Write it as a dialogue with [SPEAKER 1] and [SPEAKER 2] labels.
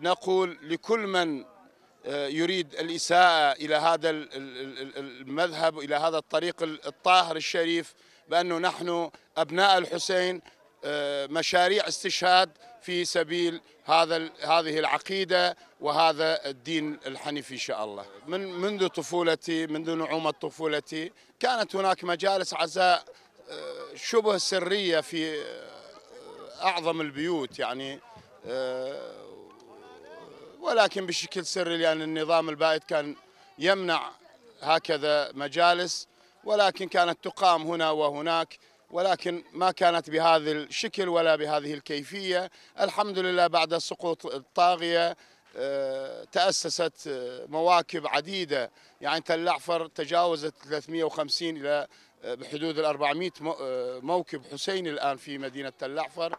[SPEAKER 1] نقول لكل من يريد الإساءة إلى هذا المذهب إلى هذا الطريق الطاهر الشريف بأنه نحن أبناء الحسين مشاريع استشهاد في سبيل هذا هذه العقيدة وهذا الدين الحنيف إن شاء الله. من منذ طفولتي منذ نعومة طفولتي كانت هناك مجالس عزاء شبه سرية في أعظم البيوت يعني ولكن بشكل سري لأن النظام البائد كان يمنع هكذا مجالس ولكن كانت تقام هنا وهناك ولكن ما كانت بهذا الشكل ولا بهذه الكيفية. الحمد لله بعد سقوط الطاغية تأسست مواكب عديدة. يعني تل أعفر تجاوزت 350 إلى بحدود ال 400 موكب حسيني الآن في مدينة تل أعفر